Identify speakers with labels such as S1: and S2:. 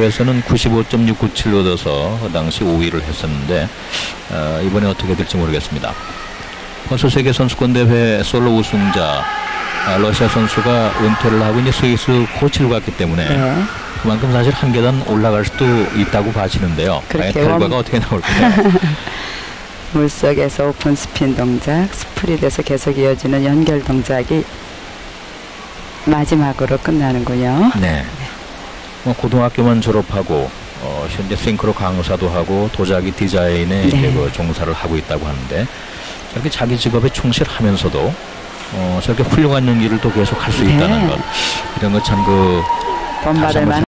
S1: 대회에서는 95.697로 얻어서 그 당시 5위를 했었는데 어, 이번에 어떻게 될지 모르겠습니다. 벌써 세계 선수권 대회 솔로 우승자 아, 러시아 선수가 은퇴를 하고 이제 스위스 코치로 갔기 때문에
S2: 네.
S1: 그만큼 사실 한 계단 올라갈 수도 있다고 봐지는데요. 과연 결과가
S2: 원-
S1: 어떻게 나올까요?
S2: 물속에서 오픈 스핀 동작, split에서 계속 이어지는 연결 동작이 마지막으로 끝나는군요.
S1: 네. 뭐 고등학교만 졸업하고 어, 현재 싱크로 강사도 하고 도자기 디자인에
S2: 네.
S1: 이제 그 종사를 하고 있다고 하는데 저렇게 자기 직업에 충실하면서도 어, 저렇게 훌륭한 연기를 또 계속 할수
S2: 네.
S1: 있다는 것 이런 것 참그
S2: 본받을 만